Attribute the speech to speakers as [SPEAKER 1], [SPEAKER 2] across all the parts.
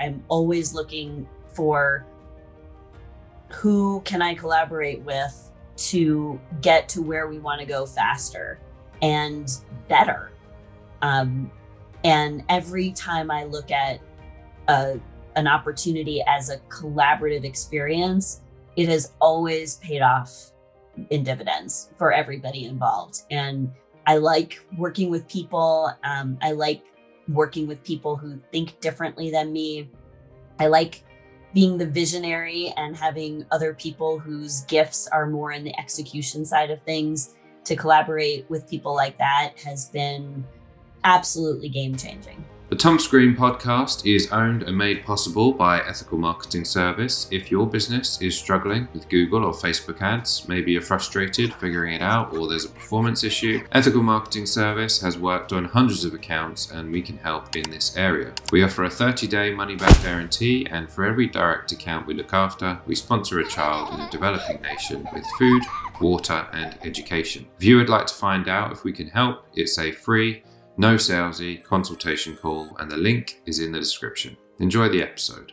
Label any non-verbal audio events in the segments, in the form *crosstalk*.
[SPEAKER 1] I'm always looking for who can I collaborate with to get to where we want to go faster and better. Um, and every time I look at a, an opportunity as a collaborative experience, it has always paid off in dividends for everybody involved. And I like working with people. Um, I like working with people who think differently than me. I like being the visionary and having other people whose gifts are more in the execution side of things to collaborate with people like that has been absolutely game changing.
[SPEAKER 2] The Thomas Green podcast is owned and made possible by Ethical Marketing Service. If your business is struggling with Google or Facebook ads, maybe you're frustrated figuring it out or there's a performance issue, Ethical Marketing Service has worked on hundreds of accounts and we can help in this area. We offer a 30 day money back guarantee, and for every direct account we look after, we sponsor a child in a developing nation with food, water, and education. If you would like to find out if we can help, it's a free no salesy consultation call, and the link is in the description. Enjoy the episode.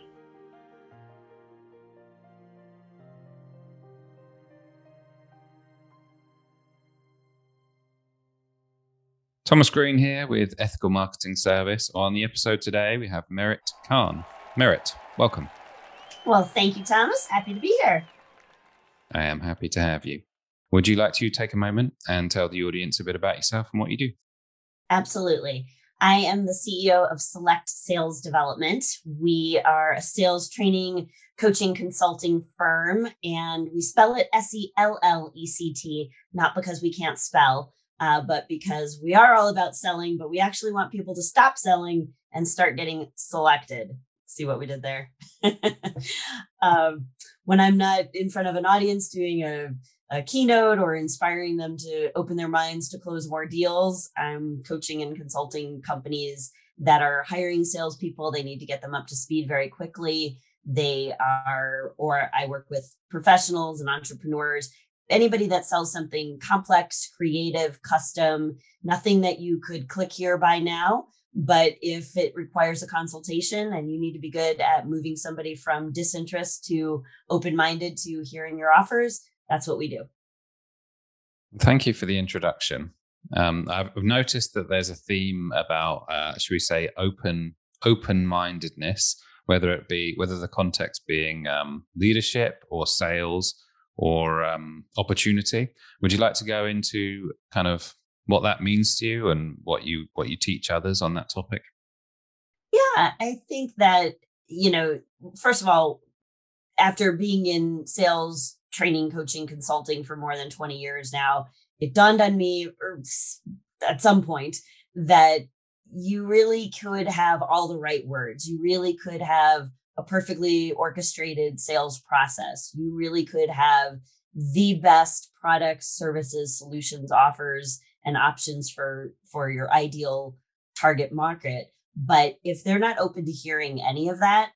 [SPEAKER 2] Thomas Green here with Ethical Marketing Service. On the episode today, we have Merit Kahn. Merit, welcome.
[SPEAKER 1] Well, thank you, Thomas. Happy to be here.
[SPEAKER 2] I am happy to have you. Would you like to take a moment and tell the audience a bit about yourself and what you do?
[SPEAKER 1] Absolutely. I am the CEO of SELLect Sales Development. We are a sales training, coaching, consulting firm, and we spell it S E L L E C T, not because we can't spell, uh, but because we are all about selling, but we actually want people to stop selling and start getting selected. See what we did there? *laughs* um, when I'm not in front of an audience doing a a keynote or inspiring them to open their minds to close more deals. I'm coaching and consulting companies that are hiring salespeople. They need to get them up to speed very quickly. They are, or I work with professionals and entrepreneurs, anybody that sells something complex, creative, custom, nothing that you could click here by now. But if it requires a consultation and you need to be good at moving somebody from disinterest to open minded to hearing your offers, that's what we do.
[SPEAKER 2] Thank you for the introduction. Um, I've noticed that there's a theme about, uh, should we say, open open mindedness, whether it be whether the context being um, leadership or sales or um, opportunity. Would you like to go into kind of what that means to you and what you what you teach others on that topic?
[SPEAKER 1] Yeah, I think that you know, first of all, after being in sales training, coaching, consulting for more than 20 years now, it dawned on me at some point that you really could have all the right words. You really could have a perfectly orchestrated sales process. You really could have the best products, services, solutions, offers, and options for for your ideal target market. But if they're not open to hearing any of that,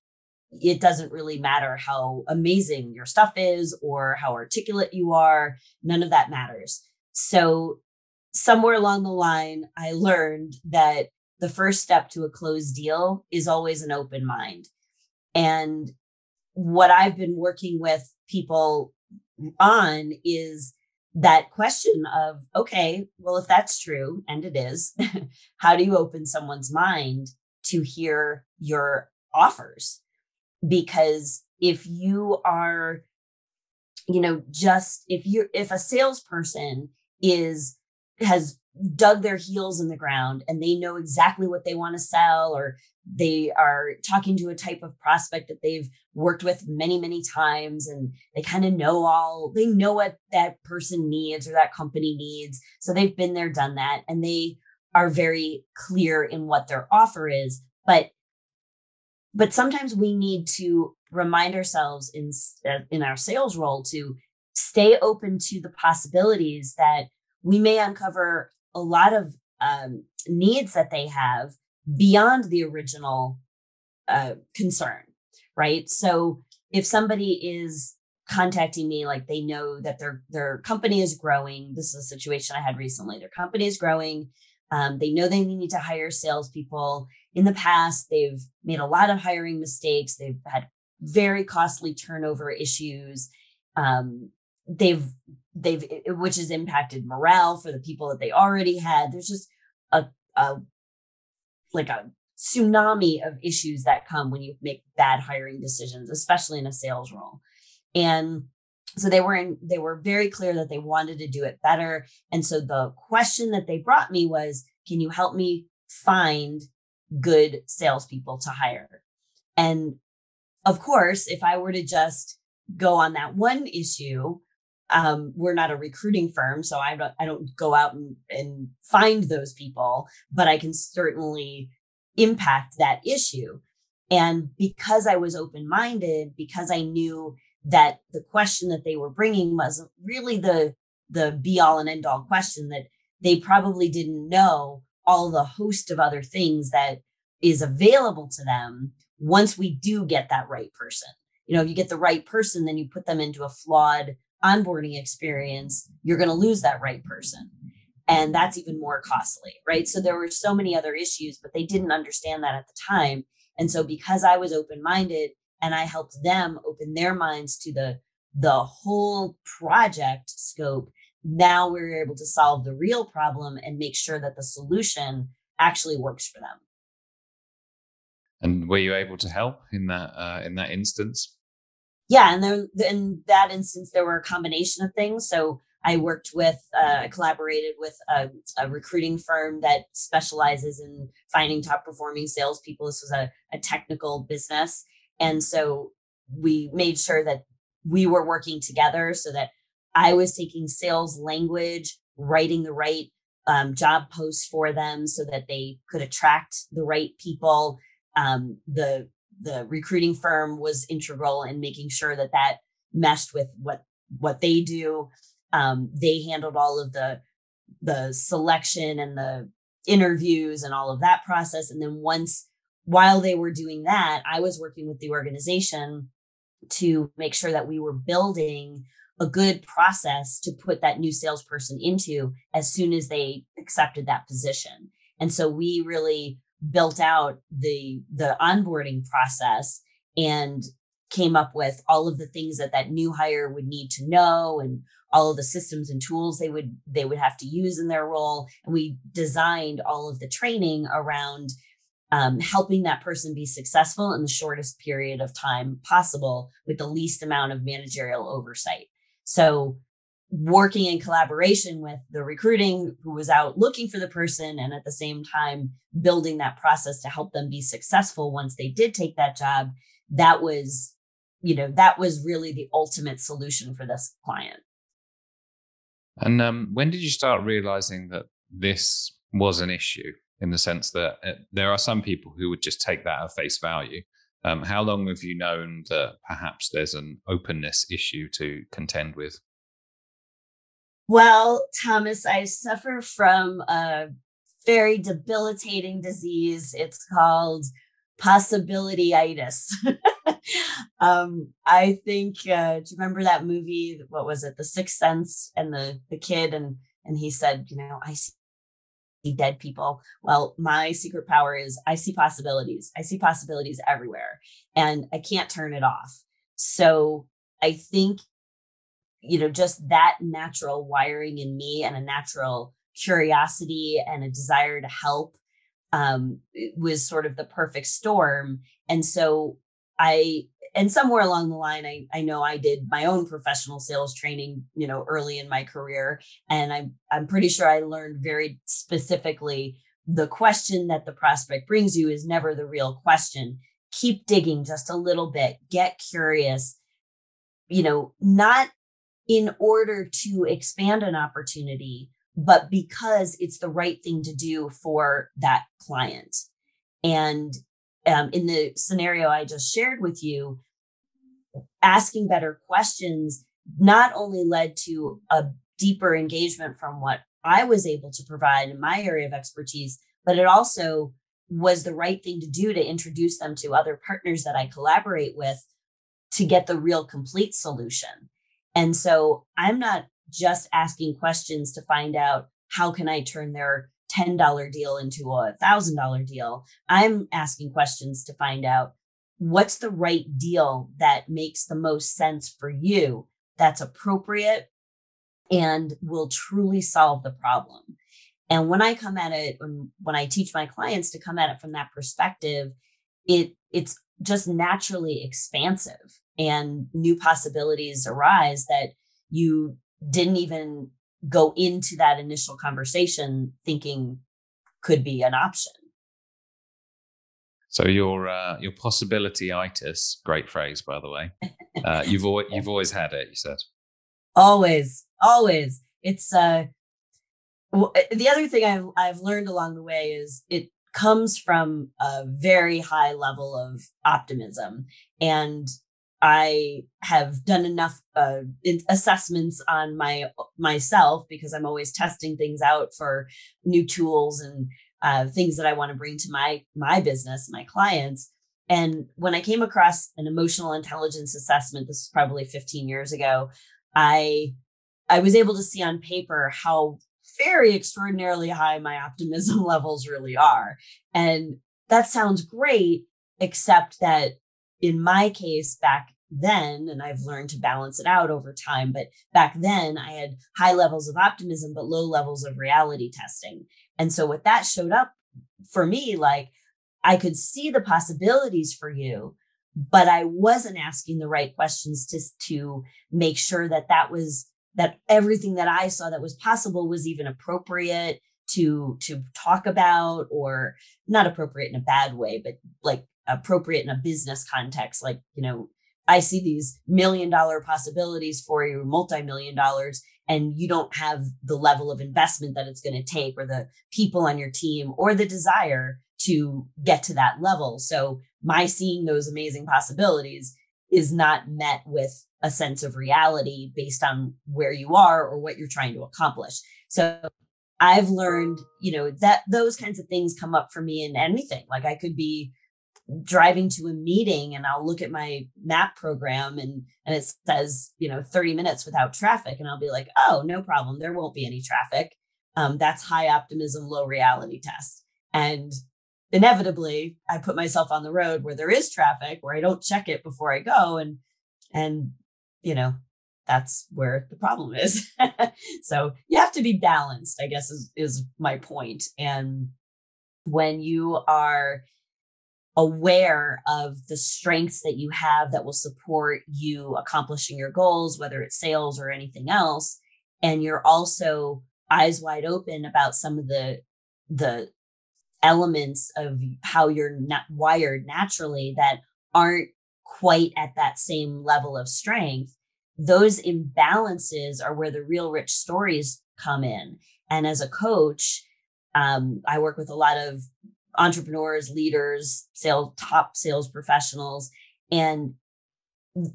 [SPEAKER 1] it doesn't really matter how amazing your stuff is or how articulate you are. None of that matters. So, somewhere along the line, I learned that the first step to a closed deal is always an open mind. And what I've been working with people on is that question of okay, well, if that's true, and it is, *laughs* how do you open someone's mind to hear your offers? Because if you are you know just if you're if a salesperson is has dug their heels in the ground and they know exactly what they want to sell or they are talking to a type of prospect that they've worked with many many times and they kind of know all they know what that person needs or that company needs so they've been there done that and they are very clear in what their offer is but but sometimes we need to remind ourselves in uh, in our sales role to stay open to the possibilities that we may uncover a lot of um, needs that they have beyond the original uh, concern right? So if somebody is contacting me like they know that their their company is growing this is a situation i had recently their company is growing Um, they know they need to hire salespeople. In the past, they've made a lot of hiring mistakes. They've had very costly turnover issues. Um, they've they've which has impacted morale for the people that they already had. There's just a, a like a tsunami of issues that come when you make bad hiring decisions, especially in a sales role. And so they were in, they were very clear that they wanted to do it better. And so the question that they brought me was, can you help me find good salespeople to hire? And of course, if I were to just go on that one issue, um, we're not a recruiting firm, so I don't I don't go out and, and find those people, but I can certainly impact that issue. And because I was open minded, because I knew that the question that they were bringing was really the the be all and end all question that they probably didn't know all the host of other things that is available to them once we do get that right person. You know if you get the right person then you put them into a flawed onboarding experience you're going to lose that right person. And that's even more costly right? So there were so many other issues but they didn't understand that at the time. And so because i was open minded and I helped them open their minds to the the whole project scope. Now we're able to solve the real problem and make sure that the solution actually works for them.
[SPEAKER 2] And were you able to help in that uh, in that instance?
[SPEAKER 1] Yeah, and then in that instance, there were a combination of things. So I worked with, uh, collaborated with a, a, recruiting firm that specializes in finding top performing salespeople. This was a, a technical business. And so we made sure that we were working together so that I was taking sales language, writing the right um, job posts for them so that they could attract the right people. Um, the the recruiting firm was integral in making sure that that meshed with what what they do. Um, they handled all of the the selection and the interviews and all of that process. And then once while they were doing that, I was working with the organization to make sure that we were building a good process to put that new salesperson into as soon as they accepted that position. And so we really built out the the onboarding process and came up with all of the things that that new hire would need to know and all of the systems and tools they would they would have to use in their role and we designed all of the training around um, helping that person be successful in the shortest period of time possible with the least amount of managerial oversight. So, working in collaboration with the recruiting who was out looking for the person and at the same time building that process to help them be successful once they did take that job that was you know that was really the ultimate solution for this client
[SPEAKER 2] and um, when did you start realizing that this was an issue in the sense that uh, there are some people who would just take that at face value. Um, how long have you known that perhaps there's an openness issue to contend with?
[SPEAKER 1] Well, Thomas, I suffer from a very debilitating disease. It's called possibilityitis. *laughs* um, I think uh, do you remember that movie? What was it? The Sixth Sense and the the kid and and he said, you know, I see dead people. Well, my secret power is I see possibilities. I see possibilities everywhere and I can't turn it off. So I think, you know, just that natural wiring in me and a natural curiosity and a desire to help um, was sort of the perfect storm. And so I and somewhere along the line I, I know i did my own professional sales training you know early in my career and i'm i'm pretty sure i learned very specifically the question that the prospect brings you is never the real question. Keep digging just a little bit. Get curious. You know not in order to expand an opportunity but because it's the right thing to do for that client. And um, in the scenario I just shared with you, asking better questions not only led to a deeper engagement from what I was able to provide in my area of expertise, but it also was the right thing to do to introduce them to other partners that I collaborate with to get the real complete solution. And so I'm not just asking questions to find out how can I turn their $10 deal into a $1,000 deal. I'm asking questions to find out what's the right deal that makes the most sense for you, that's appropriate and will truly solve the problem. And when I come at it, when, I teach my clients to come at it from that perspective, it it's just naturally expansive and new possibilities arise that you didn't even go into that initial conversation thinking could be an option.
[SPEAKER 2] So your uh, your possibility itis, great phrase by the way. *laughs* Uh, you've always you've always had it. You said
[SPEAKER 1] always, always. It's uh, eh, the other thing I've I've learned along the way is it comes from a very high level of optimism and I have done enough uh, assessments on my myself because I'm always testing things out for new tools and uh, things that I want to bring to my my business, my clients. And when I came across an emotional intelligence assessment, this was probably 15 years ago, I I was able to see on paper how very extraordinarily high my optimism *laughs* levels really are. And that sounds great, except that in my case back then, and I've learned to balance it out over time, but back then I had high levels of optimism, but low levels of reality testing. And so what that showed up for me, like I could see the possibilities for you, but I wasn't asking the right questions to, to make sure that that was that everything that I saw that was possible was even appropriate to to talk about or not appropriate in a bad way but like appropriate in a business context like you know i see these million dollar possibilities for you multi-million dollars and you don't have the level of investment that it's going to take or the people on your team or the desire to get to that level so my seeing those amazing possibilities is not met with a sense of reality based on where you are or what you're trying to accomplish. So I've learned, you know, that those kinds of things come up for me in anything. Like I could be driving to a meeting and I'll look at my map program and and it says, you know, 30 minutes without traffic and I'll be like, "Oh, no problem. There won't be any traffic." Um, that's high optimism, low reality test. And inevitably I put myself on the road where there is traffic, where I don't check it before I go and and you know, that's where the problem is. *laughs* so you have to be balanced, I guess is is my point. And when you are aware of the strengths that you have that will support you accomplishing your goals, whether it's sales or anything else, and you're also eyes wide open about some of the the elements of how you're not wired naturally that aren't quite at that same level of strength. Those imbalances are where the real rich stories come in. And as a coach um, i work with a lot of entrepreneurs leaders sales top sales professionals. And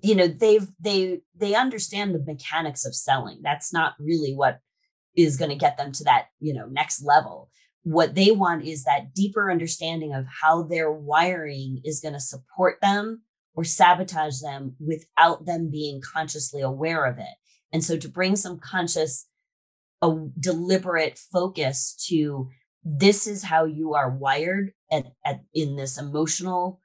[SPEAKER 1] you know they've they they understand the mechanics of selling. That's not really what is going to get them to that you know next level. What they want is that deeper understanding of how their wiring is going to support them or sabotage them without them being consciously aware of it. And so to bring some conscious, a deliberate focus to this is how you are wired at, at in this emotional,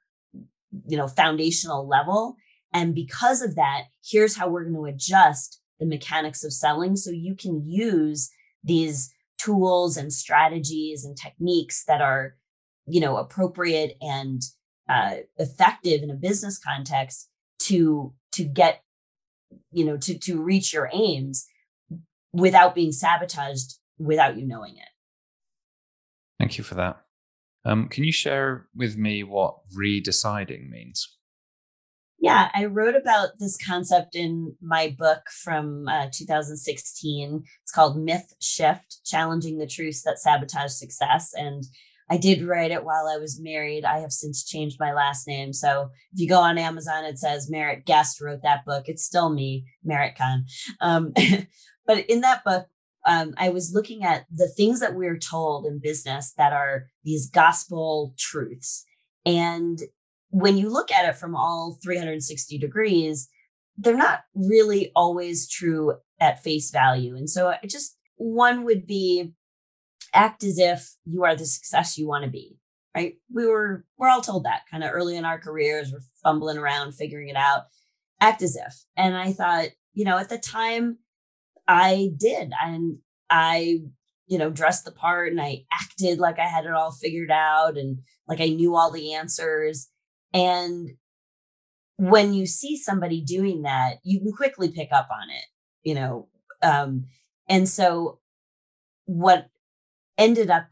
[SPEAKER 1] you know, foundational level. And because of that, here's how we're going to adjust the mechanics of selling so you can use these tools and strategies and techniques that are you know appropriate and uh, effective in a business context to to get you know to to reach your aims without being sabotaged without you knowing it
[SPEAKER 2] thank you for that um, can you share with me what redeciding means
[SPEAKER 1] yeah, I wrote about this concept in my book from uh, 2016. It's called MythShift Challenging the Truths That Sabotage Success. And I did write it while I was married. I have since changed my last name. So if you go on Amazon, it says Merit Gest wrote that book. It's still me, Merit Kahn. Um, *laughs* but in that book, um, I was looking at the things that we're told in business that are these gospel truths. And when you look at it from all 360 degrees, they're not really always true at face value. And so I just one would be act as if you are the success you want to be right we were we're all told that kind of early in our careers we're fumbling around figuring it out act as if and i thought you know at the time i did and i you know dressed the part and i acted like i had it all figured out and like i knew all the answers and when you see somebody doing that you can quickly pick up on it you know um and so what ended up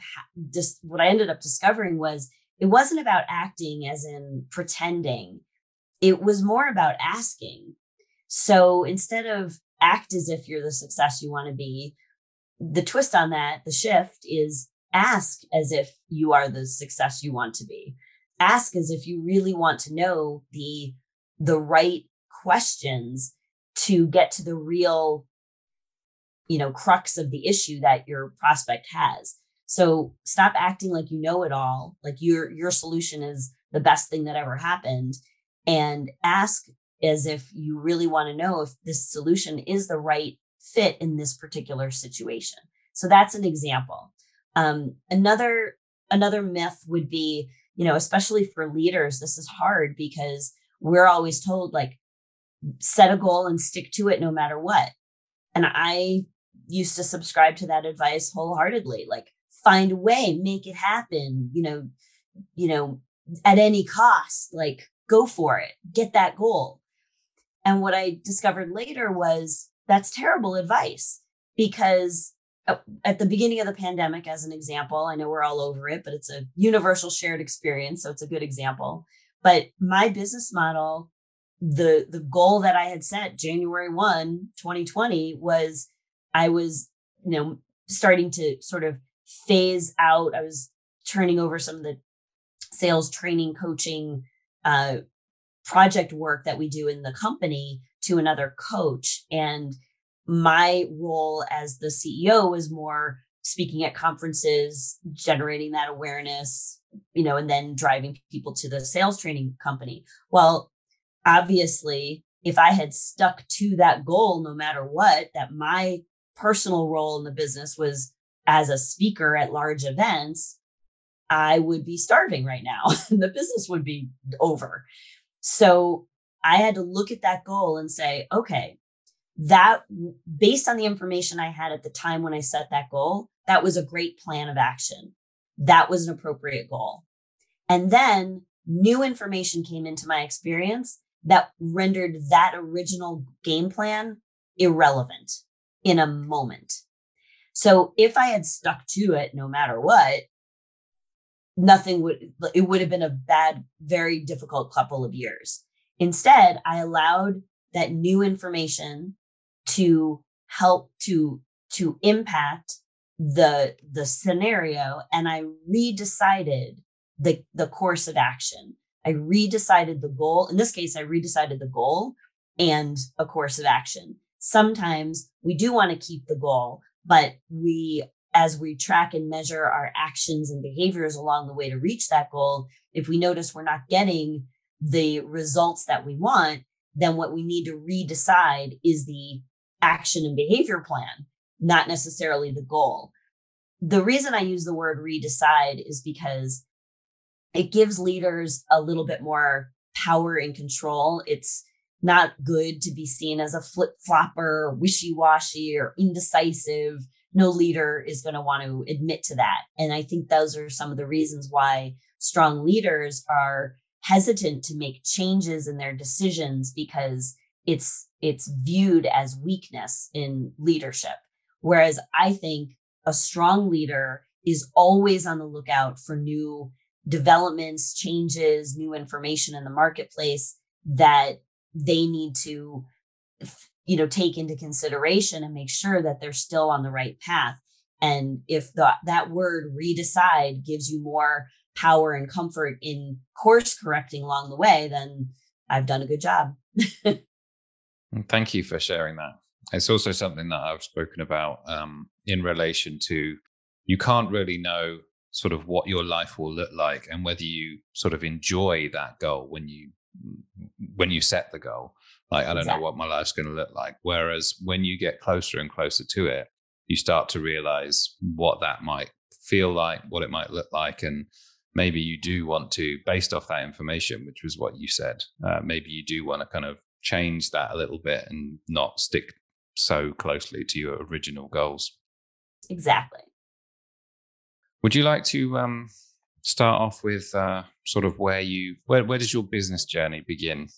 [SPEAKER 1] just what I ended up discovering was it wasn't about acting as in pretending. It was more about asking. So instead of act as if you're the success you want to be, the twist on that, the shift is ask as if you are the success you want to be. Ask as if you really want to know the the right questions to get to the real you know crux of the issue that your prospect has so stop acting like you know it all like your your solution is the best thing that ever happened and ask as if you really want to know if this solution is the right fit in this particular situation. So that's an example. Um, another another myth would be you know especially for leaders this is hard because we're always told like set a goal and stick to it no matter what. And i used to subscribe to that advice wholeheartedly like find a way make it happen you know you know at any cost like go for it get that goal and what i discovered later was that's terrible advice because uh, at the beginning of the pandemic as an example i know we're all over it but it's a universal shared experience so it's a good example but my business model the the goal that i had set january 1 2020 was I was, you know, starting to sort of phase out. I was turning over some of the sales training, coaching, uh, project work that we do in the company to another coach. And my role as the CEO was more speaking at conferences, generating that awareness, you know, and then driving people to the sales training company. Well, obviously, if I had stuck to that goal no matter what, that my personal role in the business was as a speaker at large events, I would be starving right now and *laughs* the business would be over. So I had to look at that goal and say, okay, that based on the information I had at the time when I set that goal, that was a great plan of action. That was an appropriate goal. And then new information came into my experience that rendered that original game plan irrelevant in a moment. So if I had stuck to it no matter what, nothing would, it would have been a bad, very difficult couple of years. Instead, I allowed that new information to help to to impact the the scenario and i redecided the the course of action i redecided the goal in this case i redecided the goal and a course of action sometimes we do want to keep the goal, but we, as we track and measure our actions and behaviors along the way to reach that goal, if we notice we're not getting the results that we want, then what we need to redecide is the action and behavior plan, not necessarily the goal. The reason I use the word redecide is because it gives leaders a little bit more power and control. It's not good to be seen as a flip flopper, wishy washy, or indecisive. No leader is going to want to admit to that. And I think those are some of the reasons why strong leaders are hesitant to make changes in their decisions because it's it's viewed as weakness in leadership whereas i think a strong leader is always on the lookout for new developments changes new information in the marketplace that they need to you know take into consideration and make sure that they're still on the right path. And if the, that word redecide gives you more power and comfort in course correcting along the way then i've done a good job. *laughs*
[SPEAKER 2] Thank you for sharing that. It's also something that i've spoken about um, in relation to you can't really know sort of what your life will look like and whether you sort of enjoy that goal when you when you set the goal. Like, I don't exactly. know what my life's going to look like. Whereas when you get closer and closer to it, you start to realize what that might feel like, what it might look like, and maybe you do want to, based off that information, which was what you said, uh, maybe you do want to kind of change that a little bit and not stick so closely to your original goals.
[SPEAKER 1] Exactly.
[SPEAKER 2] Would you like to um, start off with uh, sort of where you where where does your business journey begin?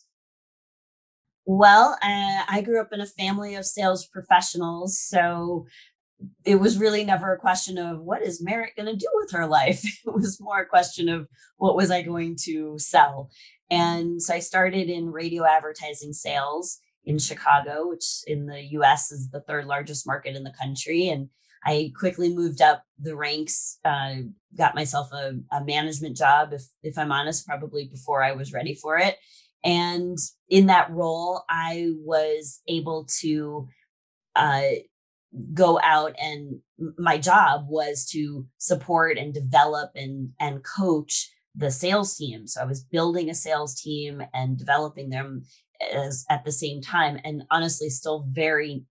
[SPEAKER 1] Well, uh, I grew up in a family of sales professionals, so it was really never a question of what is Merit going to do with her life. *laughs* It was more a question of what was I going to sell. And so I started in radio advertising sales in Chicago, which in the US is the third largest market in the country. And I quickly moved up the ranks, uh, got myself a, a, management job, if, if I'm honest, probably before I was ready for it. And in that role, I was able to uh, go out and my job was to support and develop and, and coach the sales team. So I was building a sales team and developing them as at the same time. And honestly, still very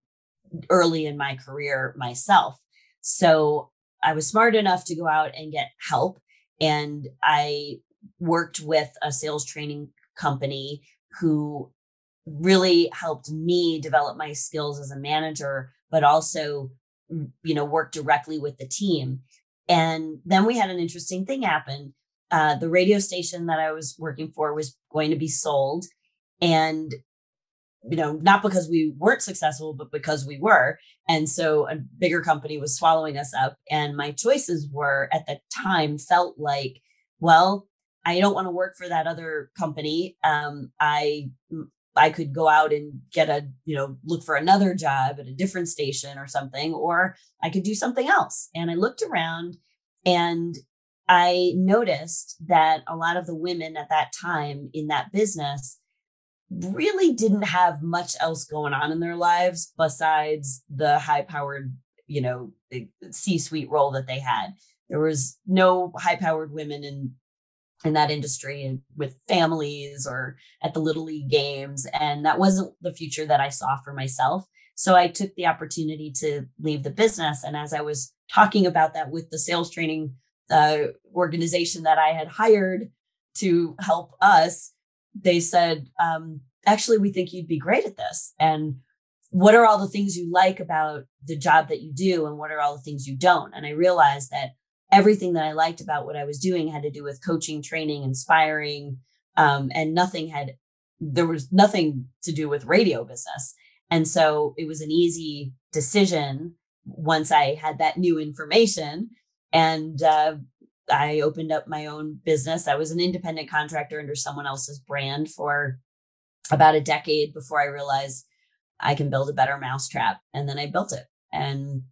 [SPEAKER 1] early in my career myself. So I was smart enough to go out and get help. And I worked with a sales training company who really helped me develop my skills as a manager, but also, you know, work directly with the team. And then we had an interesting thing happen. Uh, the radio station that I was working for was going to be sold. And you know, not because we weren't successful, but because we were. And so a bigger company was swallowing us up. And my choices were at the time felt like, well, I don't want to work for that other company. Um, I I could go out and get a, you know, look for another job at a different station or something, or I could do something else. And I looked around and I noticed that a lot of the women at that time in that business really didn't have much else going on in their lives besides the high powered, you know, the C suite role that they had. There was no high powered women in in that industry and with families or at the little league games and that wasn't the future that I saw for myself. So I took the opportunity to leave the business and as I was talking about that with the sales training uh, organization that I had hired to help us, they said, um, actually, we think you'd be great at this. And what are all the things you like about the job that you do? And what are all the things you don't? And I realized that everything that I liked about what I was doing had to do with coaching, training, inspiring, um, and nothing had, there was nothing to do with radio business. And so it was an easy decision once I had that new information. And uh, I opened up my own business. I was an independent contractor under someone else's brand for about a decade before I realized I can build a better mousetrap. And then I built it. And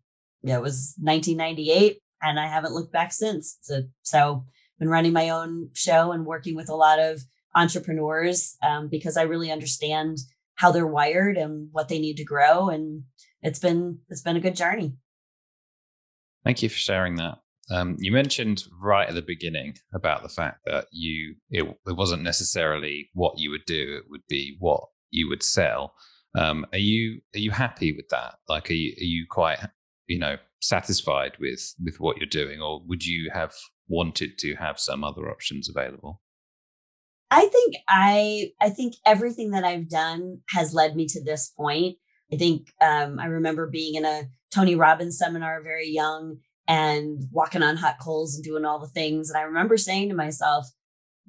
[SPEAKER 1] it was 1998 and I haven't looked back since. So, so been running my own show and working with a lot of entrepreneurs um, because I really understand how they're wired and what they need to grow. And it's been it's been a good journey.
[SPEAKER 2] Thank you for sharing that. Um, you mentioned right at the beginning about the fact that you it, it, wasn't necessarily what you would do; it would be what you would sell. Um, are you are you happy with that? Like, are you, are you quite you know satisfied with with what you're doing, or would you have wanted to have some other options available?
[SPEAKER 1] I think I I think everything that I've done has led me to this point. I think um, I remember being in a Tony Robbins seminar very young and walking on hot coals and doing all the things. And I remember saying to myself,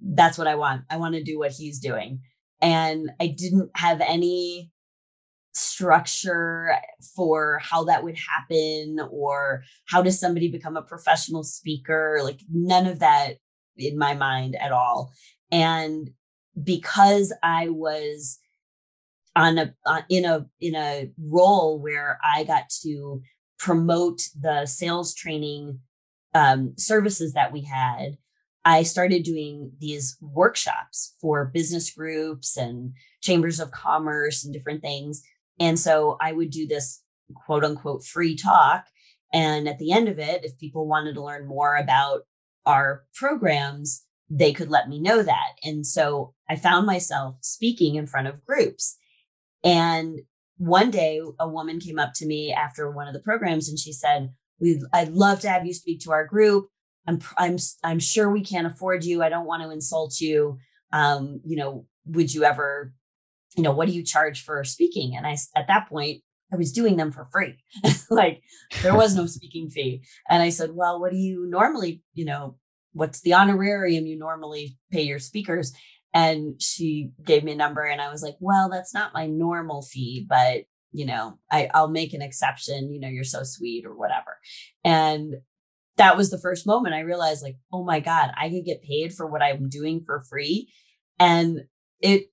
[SPEAKER 1] that's what I want. I want to do what he's doing. And I didn't have any structure for how that would happen or how does somebody become a professional speaker like none of that in my mind at all and because i was on a uh, in a in a role where i got to promote the sales training um, services that we had, I started doing these workshops for business groups and chambers of commerce and different things. And so I would do this quote unquote free talk. And at the end of it, if people wanted to learn more about our programs, they could let me know that. And so I found myself speaking in front of groups. And one day a woman came up to me after one of the programs and she said, We I'd love to have you speak to our group. I'm I'm I'm sure we can't afford you. I don't want to insult you. Um, you know, would you ever, you know, what do you charge for speaking? And I at that point I was doing them for free. *laughs* like there was no speaking fee. And I said, well, what do you normally, you know, what's the honorarium you normally pay your speakers? And she gave me a number and I was like, well, that's not my normal fee, but you know, I, I'll make an exception, you know, you're so sweet or whatever. And that was the first moment I realized like, oh my God, I could get paid for what I'm doing for free. And it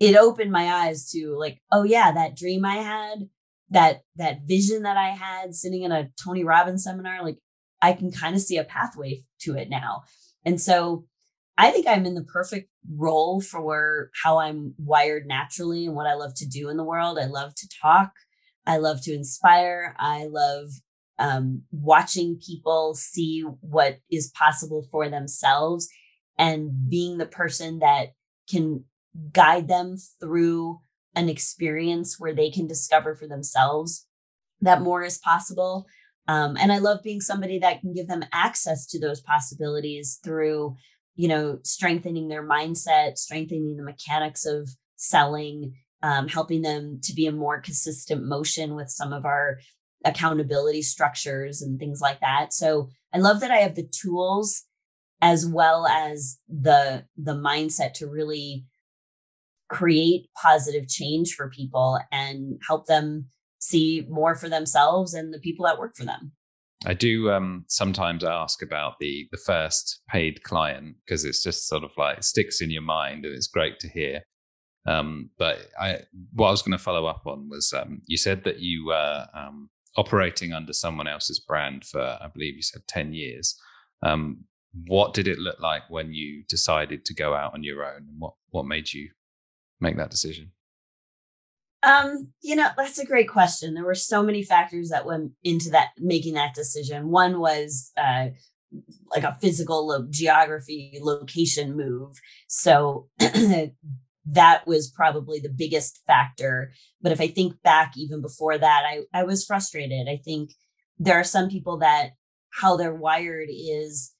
[SPEAKER 1] it opened my eyes to like, oh yeah, that dream I had, that that vision that I had sitting in a Tony Robbins seminar, like I can kind of see a pathway to it now. And so I think I'm in the perfect role for how I'm wired naturally and what I love to do in the world. I love to talk. I love to inspire. I love um, watching people see what is possible for themselves and being the person that can guide them through an experience where they can discover for themselves that more is possible. Um, and I love being somebody that can give them access to those possibilities through, you know, strengthening their mindset, strengthening the mechanics of selling, um, helping them to be in more consistent motion with some of our accountability structures and things like that. So I love that I have the tools as well as the the mindset to really create positive change for people and help them see more for themselves and the people that work for them.
[SPEAKER 3] I do um, sometimes ask about the the first paid client because it's just sort of like sticks in your mind and it's great to hear. Um, but I, what I was going to follow up on was um, you said that you were um, operating under someone else's brand for, I believe you said, 10 years. Um, what did it look like when you decided to go out on your own? And what, what made you make that decision?
[SPEAKER 1] Um, you know, that's a great question. There were so many factors that went into that making that decision. One was uh, like a physical lo- geography location move. So *clears throat* that was probably the biggest factor. But if I think back even before that, I, I was frustrated. I think there are some people that how they're wired is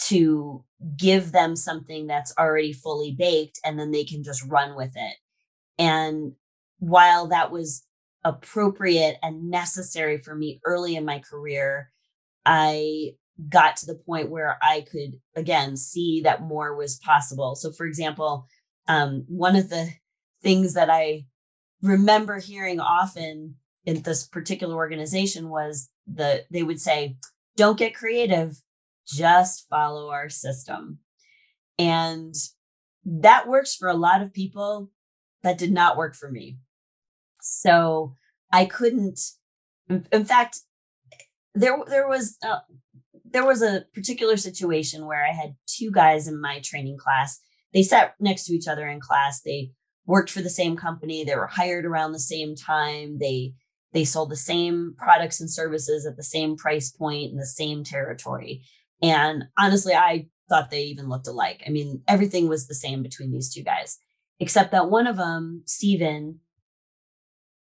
[SPEAKER 1] to give them something that's already fully baked and then they can just run with it. And while that was appropriate and necessary for me early in my career, I got to the point where I could again see that more was possible. So, for example, um, one of the things that I remember hearing often in this particular organization was the they would say, "Don't get creative, just follow our system," and that works for a lot of people. That did not work for me. So I couldn't. In fact, there there was uh, there was a particular situation where I had two guys in my training class they sat next to each other in class. They worked for the same company. They were hired around the same time. They they sold the same products and services at the same price point in the same territory. And honestly, I thought they even looked alike. I mean, everything was the same between these two guys, except that one of them, Steven,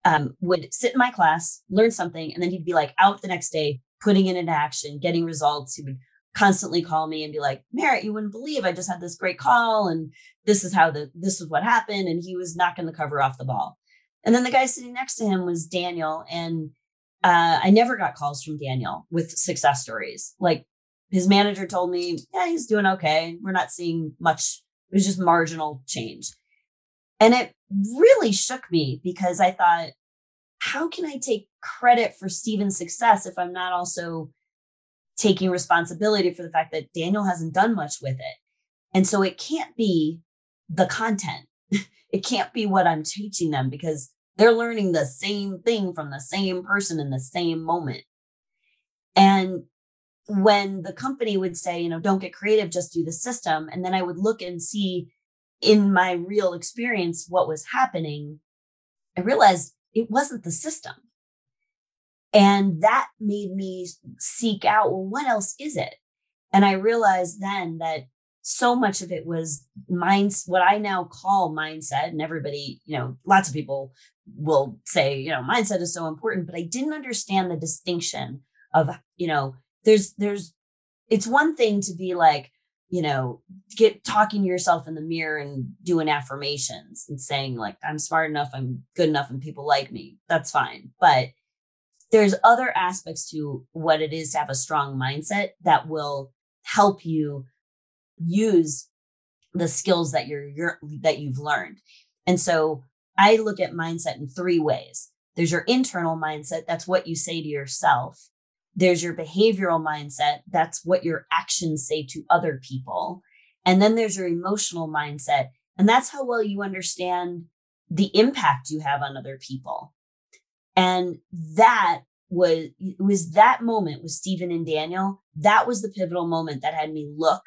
[SPEAKER 1] um, would sit in my class, learn something, and then he'd be like out the next day, putting it into action, getting results. He would constantly call me and be like, Merit, you wouldn't believe I just had this great call and this is how the this is what happened. And he was knocking the cover off the ball. And then the guy sitting next to him was Daniel. And uh, I never got calls from Daniel with success stories. Like his manager told me, yeah, he's doing okay. We're not seeing much. It was just marginal change. And it really shook me because I thought, how can I take credit for Steven's success if I'm not also taking responsibility for the fact that Daniel hasn't done much with it. And so it can't be the content. *laughs* it can't be what I'm teaching them because they're learning the same thing from the same person in the same moment. And when the company would say, you know, don't get creative, just do the system. And then I would look and see in my real experience what was happening. I realized it wasn't the system. And that made me seek out, well, what else is it? And I realized then that so much of it was minds, what I now call mindset. And everybody, you know, lots of people will say, you know, mindset is so important, but I didn't understand the distinction of you know there's there's it's one thing to be like you know get talking to yourself in the mirror and doing affirmations and saying like i'm smart enough i'm good enough and people like me that's fine. But there's other aspects to what it is to have a strong mindset that will help you use the skills that you're, you're that you've learned. And so i look at mindset in three ways. There's your internal mindset that's what you say to yourself there's your behavioral mindset. That's what your actions say to other people. And then there's your emotional mindset. And that's how well you understand the impact you have on other people. And that was, was that moment with Stephen and Daniel. That was the pivotal moment that had me look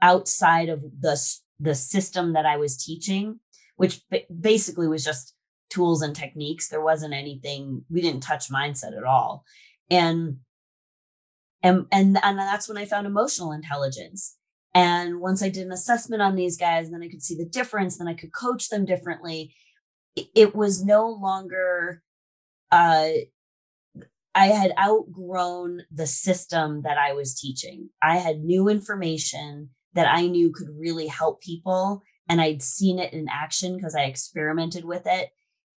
[SPEAKER 1] outside of the, the system that I was teaching, which basically was just tools and techniques. There wasn't anything, we didn't touch mindset at all. And and and and that's when i found emotional intelligence. And once i did an assessment on these guys then i could see the difference then i could coach them differently. It, was no longer uh i had outgrown the system that i was teaching. I had new information that i knew could really help people and i'd seen it in action because i experimented with it.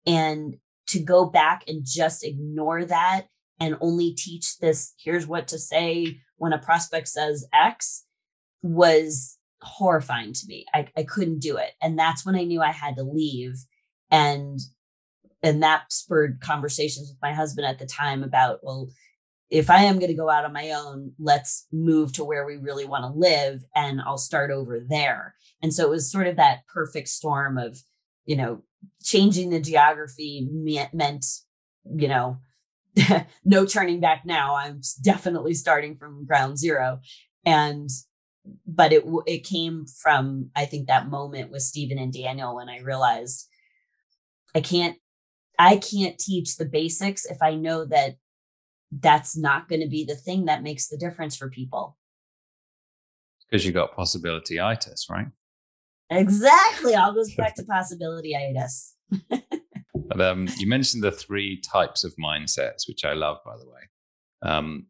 [SPEAKER 1] And to go back and just ignore that and only teach this here's what to say when a prospect says x was horrifying to me. I, I couldn't do it. And that's when i knew i had to leave. And and that spurred conversations with my husband at the time about well if i am going to go out on my own let's move to where we really want to live and i'll start over there. And so it was sort of that perfect storm of you know changing the geography meant you know *laughs* no turning back now. I'm definitely starting from ground zero. And but it it came from I think that moment with Stephen and Daniel when I realized I can't I can't teach the basics if I know that that's not going to be the thing that makes the difference for people.
[SPEAKER 3] Because you got possibility itis, right?
[SPEAKER 1] Exactly. All goes *laughs* back to possibility itis. *laughs*
[SPEAKER 3] But um, you mentioned the three types of mindsets, which I love, by the way. Um,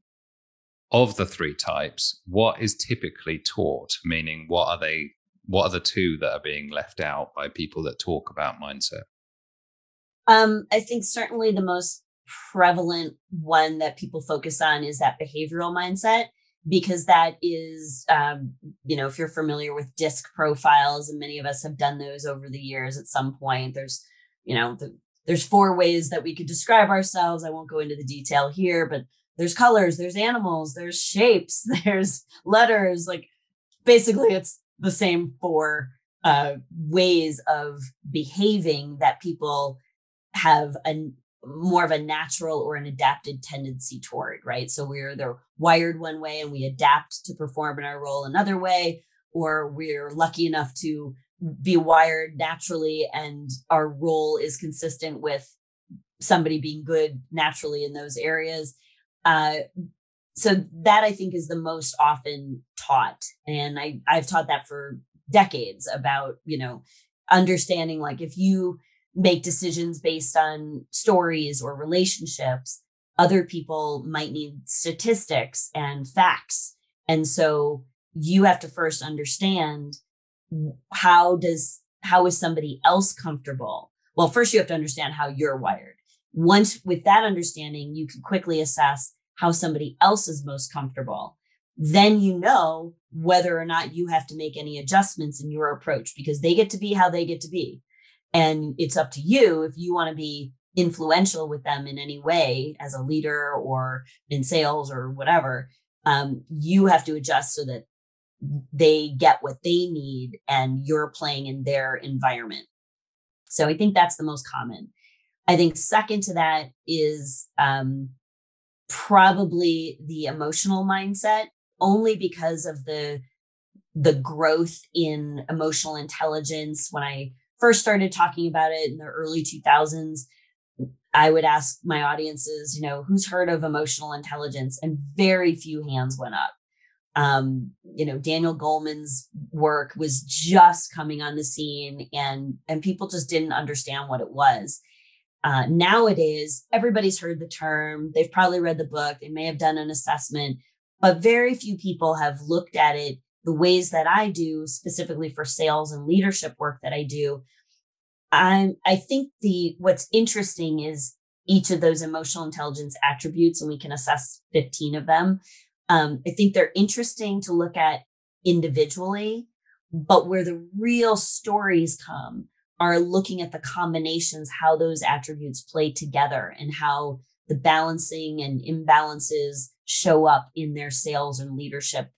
[SPEAKER 3] of the three types, what is typically taught? Meaning, what are they? What are the two that are being left out by people that talk about mindset?
[SPEAKER 1] Um, I think certainly the most prevalent one that people focus on is that behavioral mindset because that is um, you know if you're familiar with disc profiles and many of us have done those over the years at some point there's you know the there's four ways that we could describe ourselves. I won't go into the detail here, but there's colors, there's animals, there's shapes, *laughs* there's letters. Like basically, it's the same four uh, ways of behaving that people have a more of a natural or an adapted tendency toward, right? So we're they're wired one way and we adapt to perform in our role another way, or we're lucky enough to be wired naturally and our role is consistent with somebody being good naturally in those areas. Uh, so that i think is the most often taught. And i i've taught that for decades about you know understanding like if you make decisions based on stories or relationships other people might need statistics and facts. And so you have to first understand how does how is somebody else comfortable? Well first you have to understand how you're wired. Once with that understanding you can quickly assess how somebody else is most comfortable. Then you know whether or not you have to make any adjustments in your approach because they get to be how they get to be. And it's up to you if you want to be influential with them in any way as a leader or in sales or whatever um, you have to adjust so that they get what they need and you're playing in their environment. So I think that's the most common. I think second to that is um, probably the emotional mindset, only because of the the growth in emotional intelligence. When I first started talking about it in the early 2000s, I would ask my audiences, you know, who's heard of emotional intelligence? And very few hands went up um, you know daniel goleman's work was just coming on the scene and and people just didn't understand what it was uh, nowadays, everybody's heard the term, they've probably read the book, they may have done an assessment, but very few people have looked at it the ways that I do, specifically for sales and leadership work that I do. I'm, I think the what's interesting is each of those emotional intelligence attributes, and we can assess 15 of them. Um, I think they're interesting to look at individually, but where the real stories come are looking at the combinations, how those attributes play together and how the balancing and imbalances show up in their sales and leadership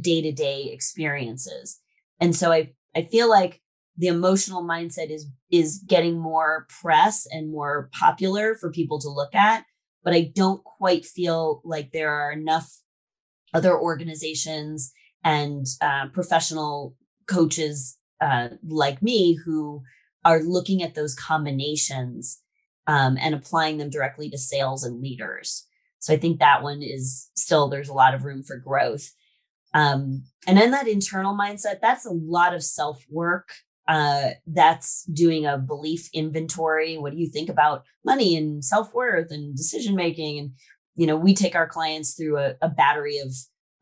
[SPEAKER 1] day to day experiences. And so I, I feel like the emotional mindset is is getting more press and more popular for people to look at but i don't quite feel like there are enough other organizations and uh, professional coaches uh, like me who are looking at those combinations um, and applying them directly to sales and leaders. So I think that one is still, there's a lot of room for growth. Um, and then that internal mindset, that's a lot of self work. Uh, that's doing a belief inventory. What do you think about money and self worth and decision making? And, you know, we take our clients through a, a battery of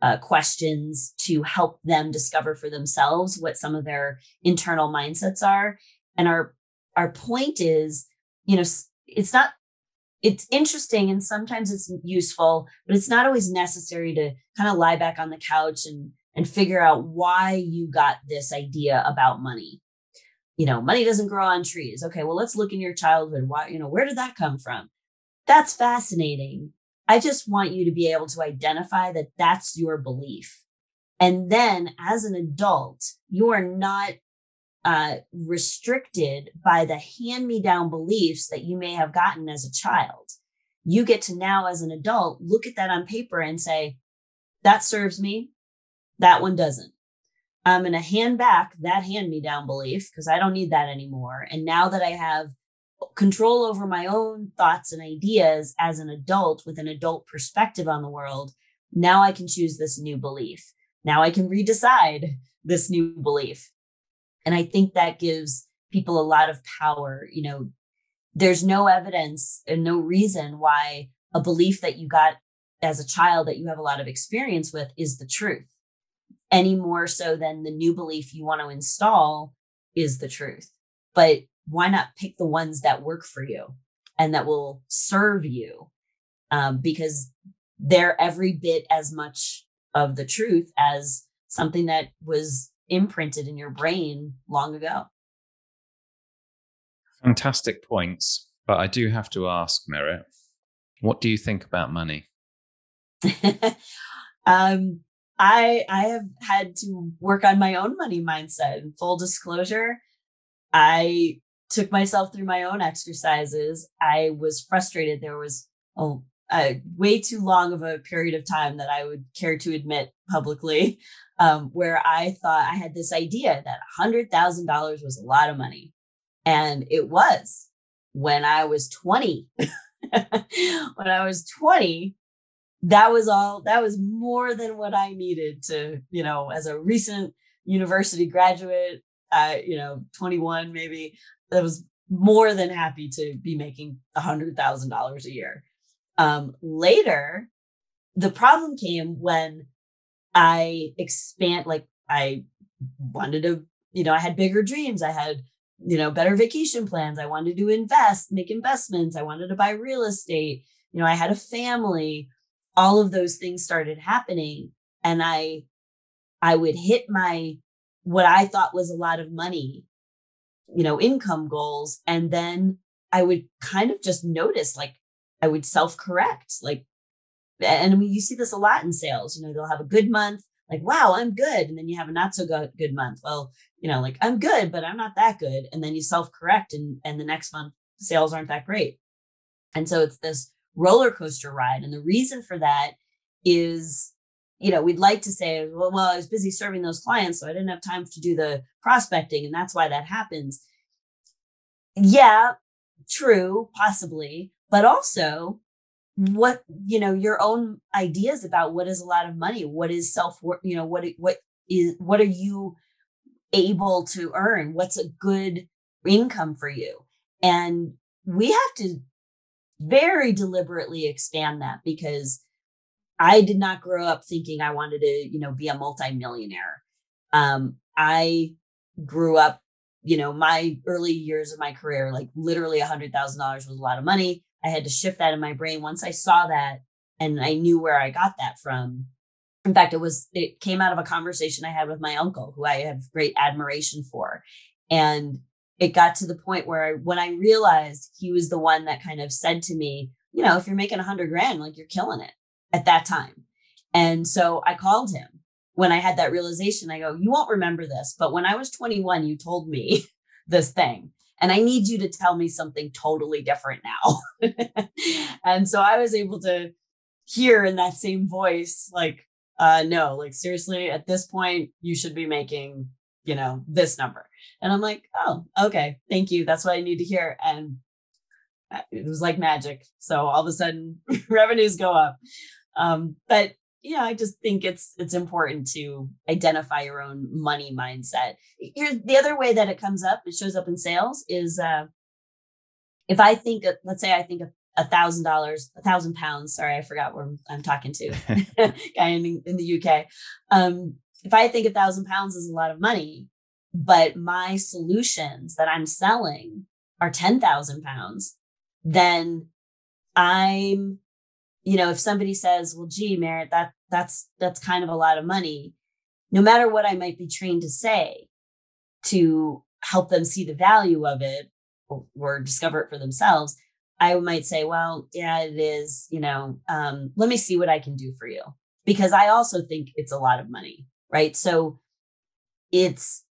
[SPEAKER 1] uh, questions to help them discover for themselves what some of their internal mindsets are. And our our point is, you know, it's not it's interesting and sometimes it's useful, but it's not always necessary to kind of lie back on the couch and and figure out why you got this idea about money. You know, money doesn't grow on trees. Okay, well, let's look in your childhood. Why, you know, where did that come from? That's fascinating. I just want you to be able to identify that that's your belief. And then as an adult, you are not uh, restricted by the hand me down beliefs that you may have gotten as a child. You get to now, as an adult, look at that on paper and say, that serves me, that one doesn't. I'm going to hand back that hand me down belief because I don't need that anymore. And now that I have control over my own thoughts and ideas as an adult with an adult perspective on the world, now I can choose this new belief. Now I can redecide this new belief. And I think that gives people a lot of power. You know, there's no evidence and no reason why a belief that you got as a child that you have a lot of experience with is the truth any more so than the new belief you want to install is the truth. But why not pick the ones that work for you and that will serve you? Um, because they're every bit as much of the truth as something that was imprinted in your brain long ago.
[SPEAKER 3] Fantastic points. But I do have to ask, Merit, what do you think about money? *laughs*
[SPEAKER 1] um, I I have had to work on my own money mindset. In full disclosure, I took myself through my own exercises. I was frustrated. There was a, a, way too long of a period of time that I would care to admit publicly, *laughs* um, where I thought I had this idea that $100,000 was a lot of money. And it was when I was 20. *laughs* when I was 20, that was all, that was more than what I needed to, you know, as a recent university graduate, uh, you know, 21 maybe, that was more than happy to be making a hundred thousand dollars a year. Um, later, the problem came when I expand, like I wanted to, you know, I had bigger dreams. I had, you know, better vacation plans. I wanted to invest, make investments. I wanted to buy real estate. You know, I had a family. All of those things started happening. And I, I would hit my, what I thought was a lot of money you know, income goals. And then I would kind of just notice, like, I would self correct. Like, and you see this a lot in sales. You know, they'll have a good month, like, wow, I'm good. And then you have a not so good, good month. Well, you know, like, I'm good, but I'm not that good. And then you self correct, and, and the next month, sales aren't that great. And so it's this roller coaster ride. And the reason for that is you know, we'd like to say, well, well, I was busy serving those clients, so I didn't have time to do the prospecting, and that's why that happens. Yeah, true, possibly, but also what you know your own ideas about what is a lot of money what is self worth you know what what is what are you able to earn what's a good income for you and we have to very deliberately expand that because I did not grow up thinking I wanted to, you know, be a multimillionaire. Um, I grew up, you know, my early years of my career, like literally a hundred thousand dollars was a lot of money. I had to shift that in my brain. Once I saw that and I knew where I got that from. In fact, it was, it came out of a conversation I had with my uncle, who I have great admiration for. And it got to the point where I, when I realized he was the one that kind of said to me, you know, if you're making a hundred grand, like you're killing it at that time. And so I called him when I had that realization. I go, you won't remember this, but when I was 21, you told me *laughs* this thing. And I need you to tell me something totally different now. *laughs* and so I was able to hear in that same voice, like, uh, no, like seriously, at this point, you should be making, you know, this number. And I'm like, oh, okay, thank you. That's what I need to hear. And uh, it was like magic. So all of a sudden *laughs* revenues go up. Um, but yeah, I just think it's it's important to identify your own money mindset. Here's the other way that it comes up, it shows up in sales is uh if I think let's say I think a thousand dollars, a thousand pounds. Sorry, I forgot where I'm talking to *laughs* *laughs* guy in, in the UK. Um, if I think a thousand pounds is a lot of money, but my solutions that I'm selling are 10,000 pounds, then I'm, you know, if somebody says, well, gee, Merit, that that's, that's kind of a lot of money, no matter what I might be trained to say to help them see the value of it or, or discover it for themselves, I might say, well, yeah, it is, you know, um, let me see what I can do for you. Because I also think it's a lot of money, right? So it's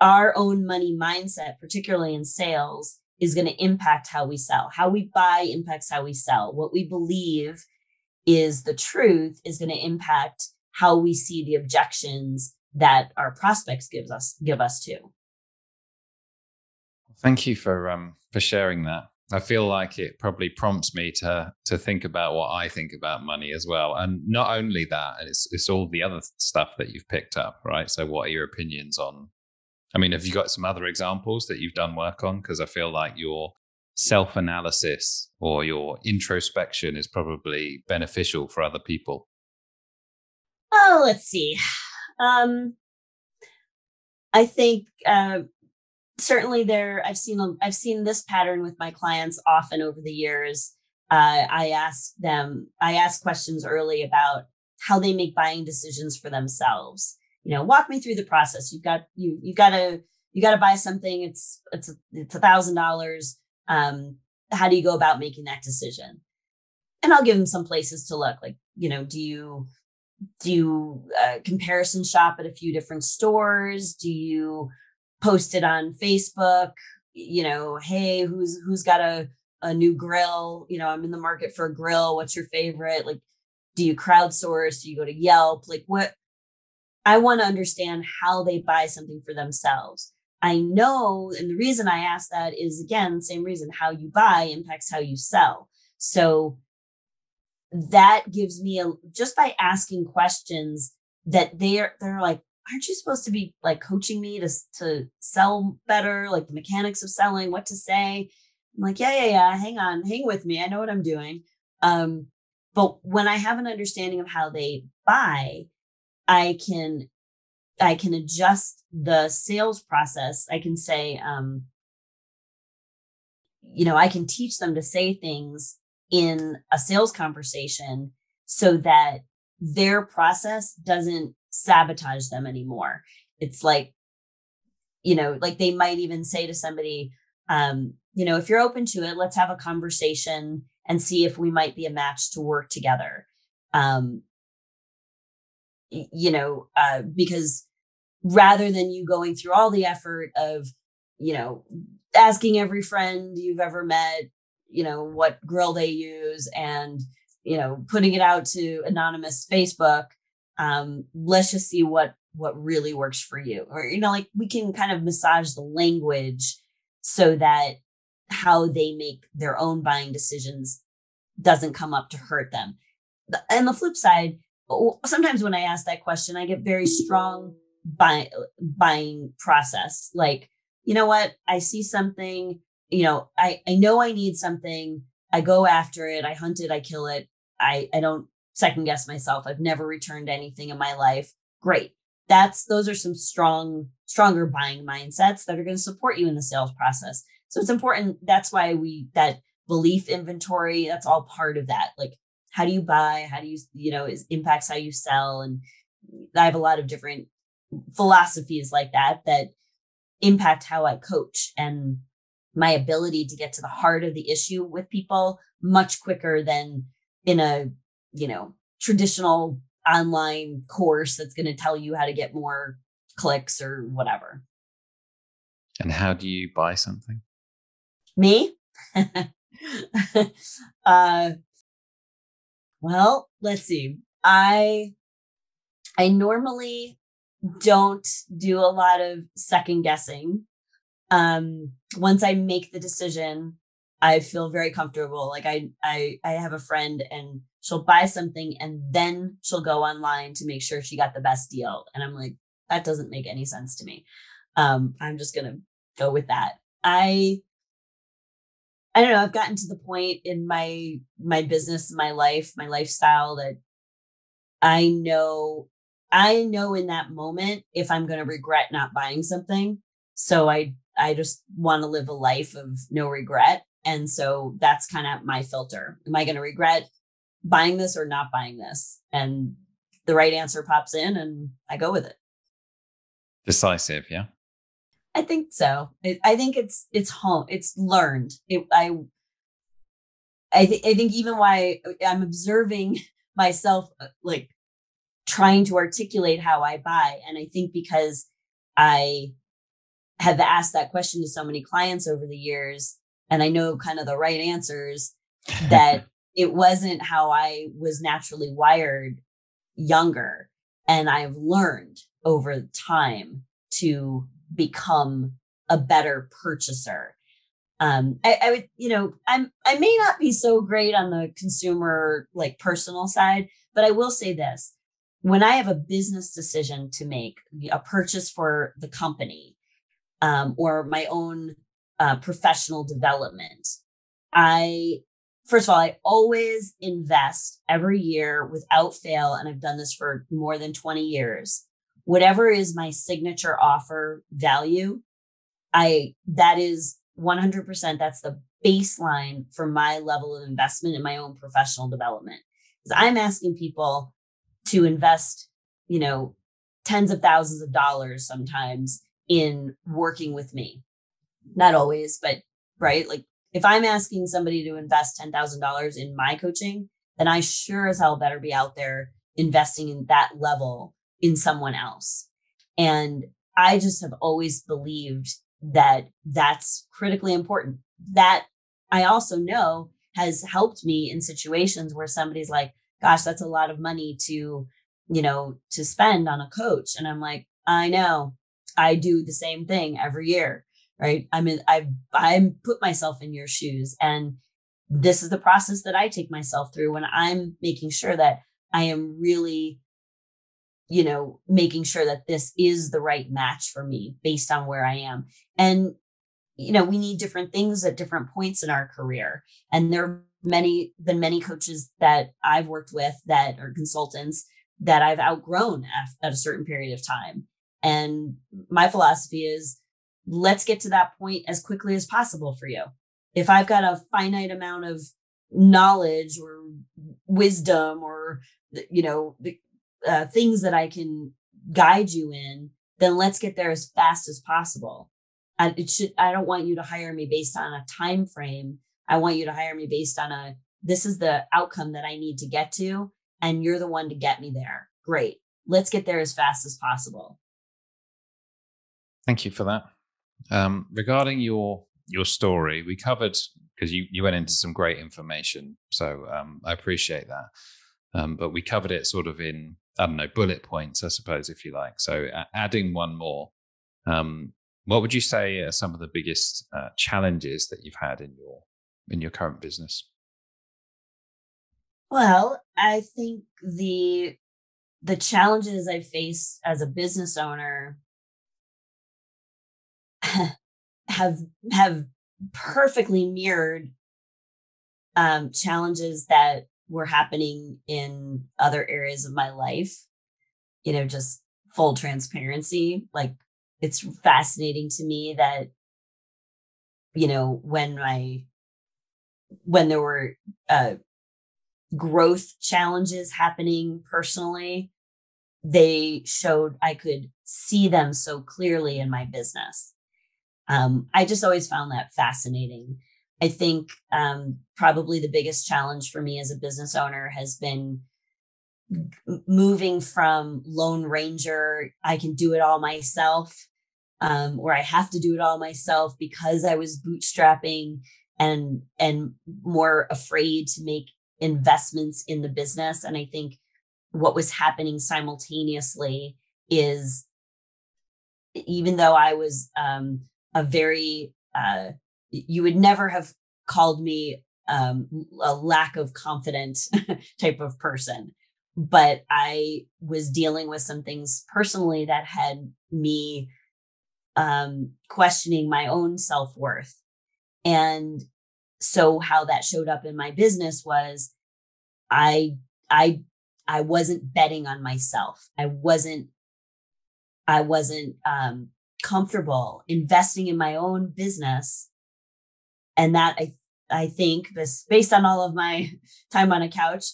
[SPEAKER 1] our own money mindset, particularly in sales, is going to impact how we sell. How we buy impacts how we sell. What we believe is the truth is going to impact how we see the objections that our prospects gives us give us to.
[SPEAKER 3] Thank you for um for sharing that. I feel like it probably prompts me to to think about what I think about money as well. And not only that, it's it's all the other stuff that you've picked up, right? So what are your opinions on I mean, have you got some other examples that you've done work on? Because I feel like your self analysis or your introspection is probably beneficial for other people.
[SPEAKER 1] Oh, let's see. Um, I think uh, certainly there. I've seen I've seen this pattern with my clients often over the years. Uh, I ask them. I ask questions early about how they make buying decisions for themselves you know, walk me through the process. You've got you you got to you got to buy something. It's it's it's a thousand dollars. Um, how do you go about making that decision? And I'll give them some places to look. Like, you know, do you do you uh, comparison shop at a few different stores? Do you post it on Facebook? You know, hey, who's who's got a a new grill? You know, I'm in the market for a grill. What's your favorite? Like, do you crowdsource? Do you go to Yelp? Like, what I want to understand how they buy something for themselves. I know, and the reason I ask that is again, same reason how you buy impacts how you sell. So that gives me a just by asking questions that they're they're like, aren't you supposed to be like coaching me to to sell better, like the mechanics of selling, what to say? I'm like, yeah, yeah, yeah. Hang on, hang with me. I know what I'm doing. Um, but when I have an understanding of how they buy, I can I can adjust the sales process. I can say, um, you know, I can teach them to say things in a sales conversation so that their process doesn't sabotage them anymore. It's like, you know, like they might even say to somebody, um, you know, if you're open to it, let's have a conversation and see if we might be a match to work together. Um, you know, uh, because rather than you going through all the effort of, you know, asking every friend you've ever met, you know, what grill they use and, you know, putting it out to anonymous Facebook, um, let's just see what what really works for you. Or, you know, like we can kind of massage the language so that how they make their own buying decisions doesn't come up to hurt them. And the flip side, sometimes when I ask that question, I get very strong buy, buying process. Like, you know what? I see something, you know, I, I know I need something. I go after it. I hunt it. I kill it. I, I don't second guess myself. I've never returned anything in my life. Great. That's those are some strong, stronger buying mindsets that are going to support you in the sales process. So it's important. That's why we that belief inventory, that's all part of that. Like how do you buy? How do you, you know, is impacts how you sell. And I have a lot of different philosophies like that that impact how I coach and my ability to get to the heart of the issue with people much quicker than in a, you know, traditional online course that's going to tell you how to get more clicks or whatever.
[SPEAKER 3] And how do you buy something?
[SPEAKER 1] Me? *laughs* uh, well, let's see. I I normally don't do a lot of second guessing. Um, once I make the decision, I feel very comfortable. Like I, I, I have a friend and she'll buy something and then she'll go online to make sure she got the best deal. And I'm like, that doesn't make any sense to me. Um, I'm just gonna go with that. I, I don't know. I've gotten to the point in my my business, my life, my lifestyle that I know I know in that moment if I'm going to regret not buying something. So I I just want to live a life of no regret. And so that's kind of my filter. Am I going to regret buying this or not buying this? And the right answer pops in and I go with it.
[SPEAKER 3] Decisive, yeah.
[SPEAKER 1] I think so. It, I think it's it's home. It's learned. It, I I, th- I think even why I'm observing *laughs* myself uh, like trying to articulate how I buy. And I think because I have asked that question to so many clients over the years, and I know kind of the right answers, that *laughs* it wasn't how I was naturally wired younger. And I've learned over time to become a better purchaser. Um, I, I would, you know, I'm I may not be so great on the consumer like personal side, but I will say this when I have a business decision to make, a purchase for the company um, or my own uh, professional development, I, first of all, I always invest every year without fail. And I've done this for more than 20 years. Whatever is my signature offer value, I, that is 100%, that's the baseline for my level of investment in my own professional development. Because I'm asking people, to invest, you know, tens of thousands of dollars sometimes in working with me. Not always, but right? Like if I'm asking somebody to invest $10,000 in my coaching, then I sure as hell better be out there investing in that level in someone else. And I just have always believed that that's critically important. That I also know has helped me in situations where somebody's like, gosh, that's a lot of money to, you know, to spend on a coach. And I'm like, I know I do the same thing every year, right? I mean, I've, I'm put myself in your shoes and this is the process that I take myself through when I'm making sure that I am really, you know, making sure that this is the right match for me based on where I am. And, you know, we need different things at different points in our career. And there are many than many coaches that I've worked with that are consultants that I've outgrown at a certain period of time. And my philosophy is let's get to that point as quickly as possible for you. If I've got a finite amount of knowledge or wisdom or you know uh, things that I can guide you in, then let's get there as fast as possible. And it should. I don't want you to hire me based on a time frame I want you to hire me based on a this is the outcome that I need to get to, and you're the one to get me there. Great. Let's get there as fast as possible.
[SPEAKER 3] Thank you for that. Um, regarding your your story, we covered because you you went into some great information, so um, I appreciate that. Um, but we covered it sort of in I don't know bullet points, I suppose, if you like. So uh, adding one more, um, what would you say are some of the biggest uh, challenges that you've had in your in your current business?
[SPEAKER 1] Well, I think the the challenges I face as a business owner *laughs* have have perfectly mirrored um, challenges that were happening in other areas of my life. You know, just full transparency. Like it's fascinating to me that, you know, when my, when there were uh, growth challenges happening personally, they showed I could see them so clearly in my business. Um, I just always found that fascinating. I think um, probably the biggest challenge for me as a business owner has been moving from lone ranger i can do it all myself um, or i have to do it all myself because i was bootstrapping and and more afraid to make investments in the business. And i think what was happening simultaneously is even though i was um, a very uh, you would never have called me um, a lack of confidence *laughs* type of person but I was dealing with some things personally that had me um, questioning my own self worth. And so how that showed up in my business was I, I, I wasn't betting on myself. I wasn't, I wasn't um, comfortable investing in my own business. And that I, I think based on all of my *laughs* time on a couch,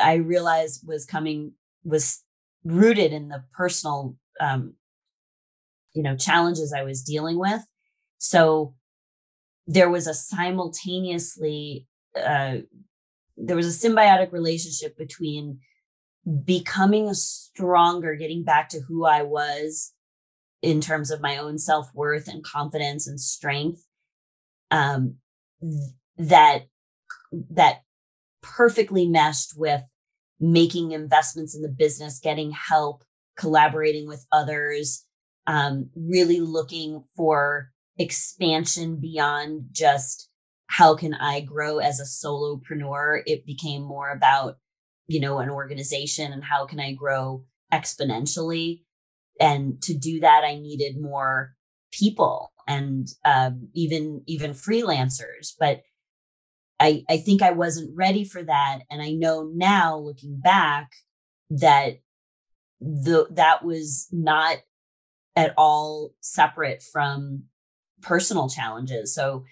[SPEAKER 1] I realized was coming was rooted in the personal um, you know challenges I was dealing with. So there was a simultaneously uh, there was a symbiotic relationship between becoming stronger, getting back to who I was in terms of my own self worth and confidence and strength. Um, that that perfectly meshed with making investments in the business, getting help, collaborating with others, um, really looking for expansion beyond just how can I grow as a solopreneur. It became more about, you know, an organization and how can I grow exponentially. And to do that, I needed more people and um, even even freelancers. But I, I think I wasn't ready for that. And I know now looking back that the that was not at all separate from personal challenges. So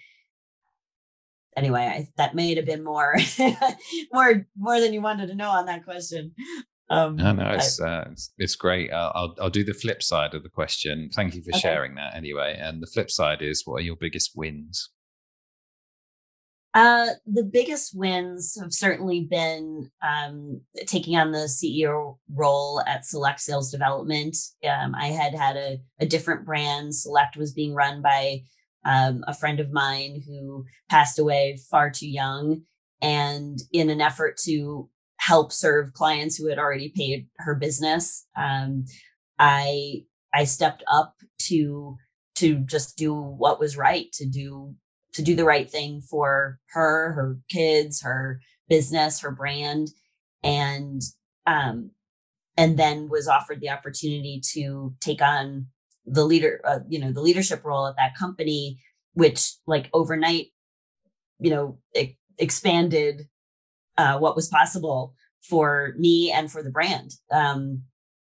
[SPEAKER 1] anyway, I, that may have been more *laughs* more more than you wanted to know on that question.
[SPEAKER 3] Um, no, no, it's, I, uh, it's, it's great. I'll, I'll, I'll do the flip side of the question. Thank you for okay. sharing that anyway. And the flip side is, what are your biggest wins?
[SPEAKER 1] Uh, the biggest wins have certainly been um, taking on the CEO role at SELLect Sales Development. Um, I had had a, a, different brand. SELLect was being run by um, a friend of mine who passed away far too young. And in an effort to help serve clients who had already paid her business, um, I I stepped up to to just do what was right, to do to do the right thing for her, her kids, her business, her brand, and um, and then was offered the opportunity to take on the leader, uh, you know, the leadership role at that company, which like overnight, you know, it expanded uh, what was possible for me and for the brand. Um,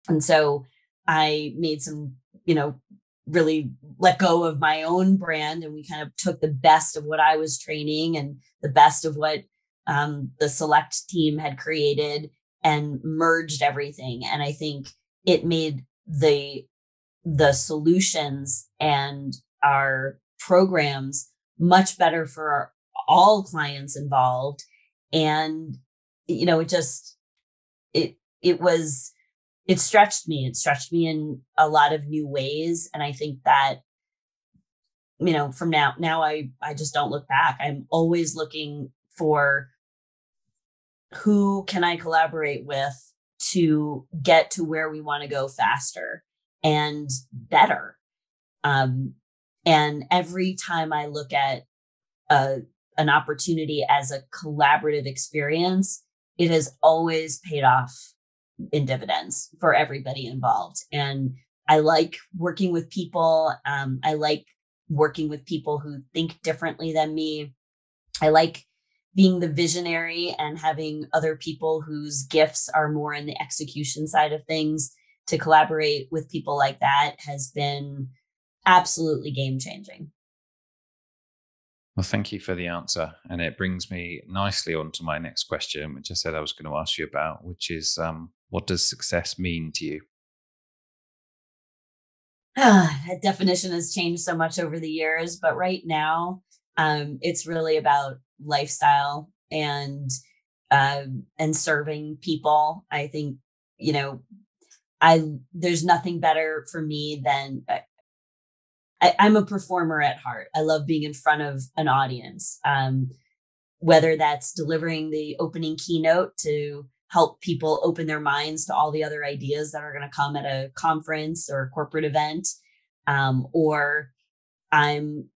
[SPEAKER 1] and so I made some, you know, really let go of my own brand and we kind of took the best of what I was training and the best of what um, the SELLect team had created and merged everything. And I think it made the the solutions and our programs much better for all clients involved. And you know, it just it it was it stretched me. It stretched me in a lot of new ways. And I think that, you know, from now, now I, I just don't look back. I'm always looking for who can I collaborate with to get to where we want to go faster and better. Um, and every time I look at a, an opportunity as a collaborative experience, it has always paid off in dividends for everybody involved. And I like working with people. Um, I like working with people who think differently than me. I like being the visionary and having other people whose gifts are more in the execution side of things to collaborate with people like that has been absolutely game changing.
[SPEAKER 2] Well, thank you for the answer. And it brings me nicely on to my next question, which I said I was going to ask you about, which is um, what does success mean to you? *sighs*
[SPEAKER 1] that definition has changed so much over the years, but right now, um, it's really about lifestyle and uh, and serving people. I think you know, I there's nothing better for me than uh, I, am a performer at heart. I love being in front of an audience, um, whether that's delivering the opening keynote to help people open their minds to all the other ideas that are going to come at a conference or a corporate event, um, or I'm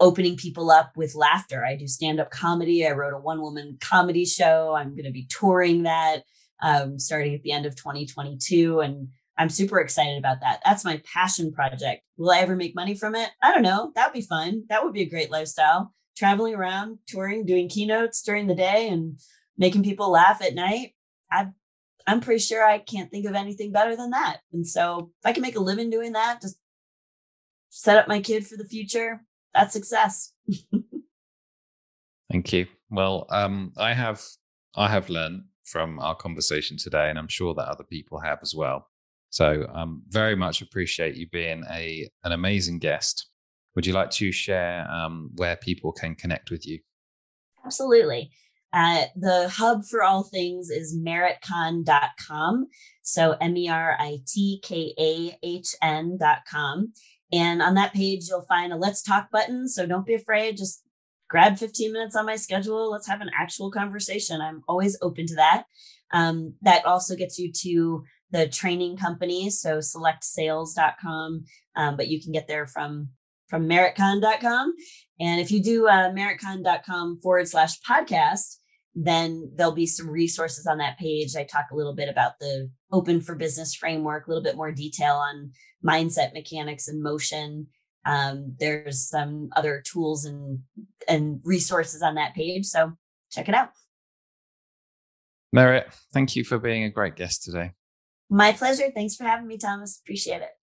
[SPEAKER 1] opening people up with laughter. I do stand up comedy. I wrote a one woman comedy show. I'm going to be touring that um, starting at the end of 2022. And I'm super excited about that. That's my passion project. Will I ever make money from it? I don't know. That'd be fun. That would be a great lifestyle. Traveling around, touring, doing keynotes during the day and making people laugh at night. I I'm pretty sure I can't think of anything better than that. And so if I can make a living doing that, just set up my kid for the future, that's success.
[SPEAKER 2] Thank you. Well, um, I have I have learned from our conversation today, and I'm sure that other people have as well. So I um, very much appreciate you being a an amazing guest. Would you like to share um, where people can connect with you?
[SPEAKER 1] Absolutely. Uh, the hub for all things is meritkahn.com. So M E R I T K A H N.com. And on that page, you'll find a let's talk button. So don't be afraid. Just grab 15 minutes on my schedule. Let's have an actual conversation. I'm always open to that. Um, that also gets you to the training companies, so selectsales.com, um, but you can get there from from meritkahn.com. And if you do uh, meritkahn.com forward slash podcast, then there'll be some resources on that page. I talk a little bit about the open for business framework, a little bit more detail on mindset mechanics and motion. Um, there's some other tools and and resources on that page. So check it out.
[SPEAKER 2] Merit, thank you for being a great guest today.
[SPEAKER 1] My pleasure. Thanks for having me, Thomas. Appreciate it.